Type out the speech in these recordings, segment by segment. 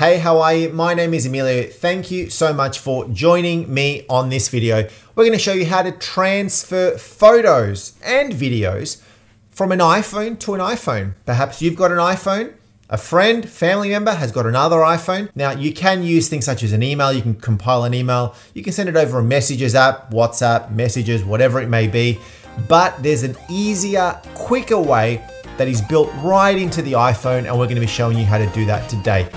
Hey, how are you? My name is Emilio. Thank you so much for joining me on this video. We're going to show you how to transfer photos and videos from an iPhone to an iPhone. Perhaps you've got an iPhone, a friend, family member has got another iPhone. Now you can use things such as an email, you can compile an email, you can send it over a messages app, WhatsApp, messages, whatever it may be. But there's an easier, quicker way that is built right into the iPhone and we're gonna be showing you how to do that today.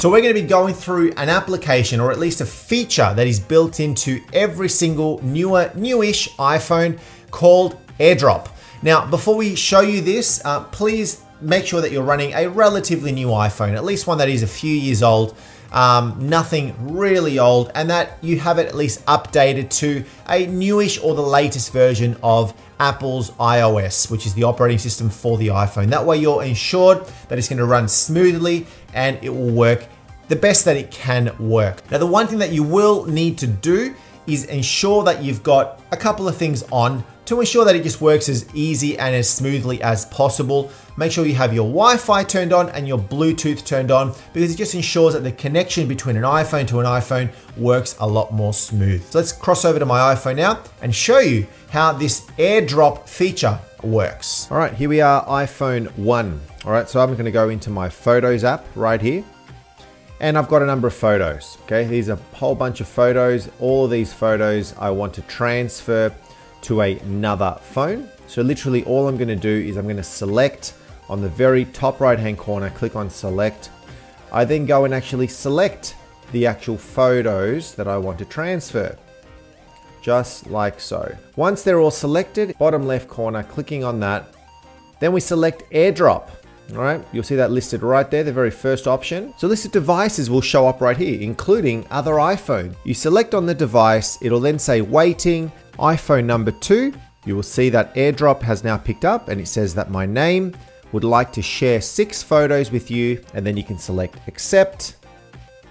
So we're gonna be going through an application or at least a feature that is built into every single newer, newish iPhone called AirDrop. Now, before we show you this, uh, please make sure that you're running a relatively new iPhone, at least one that is a few years old, um, nothing really old, and that you have it at least updated to a newish or the latest version of Apple's iOS, which is the operating system for the iPhone. That way you're ensured that it's gonna run smoothly and it will work the best that it can work. Now, the one thing that you will need to do is ensure that you've got a couple of things on to ensure that it just works as easy and as smoothly as possible. Make sure you have your Wi-Fi turned on and your Bluetooth turned on because it just ensures that the connection between an iPhone to an iPhone works a lot more smooth. So let's cross over to my iPhone now and show you how this AirDrop feature works. All right, here we are, iPhone 1. All right, so I'm gonna go into my Photos app right here and I've got a number of photos. Okay, these are a whole bunch of photos. All of these photos I want to transfer to another phone. So literally all I'm gonna do is I'm gonna select on the very top right hand corner, click on select. I then go and actually select the actual photos that I want to transfer. Just like so. Once they're all selected, bottom left corner, clicking on that, then we select airdrop. All right, you'll see that listed right there, the very first option. So listed devices will show up right here, including other iPhone. You select on the device, it'll then say waiting, iPhone number two. You will see that AirDrop has now picked up and it says that my name would like to share six photos with you and then you can select accept.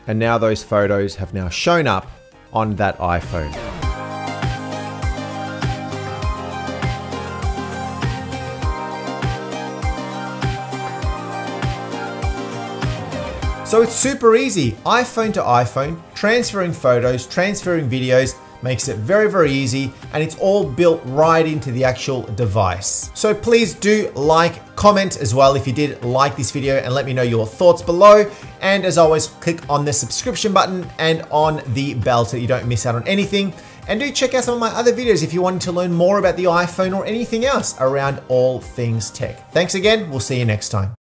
And now those photos have now shown up on that iPhone. So it's super easy. iPhone to iPhone, transferring photos, transferring videos, makes it very, very easy, and it's all built right into the actual device. So please do like, comment as well if you did like this video and let me know your thoughts below. And as always, click on the subscription button and on the bell so you don't miss out on anything. And do check out some of my other videos if you want to learn more about the iPhone or anything else around all things tech. Thanks again, we'll see you next time.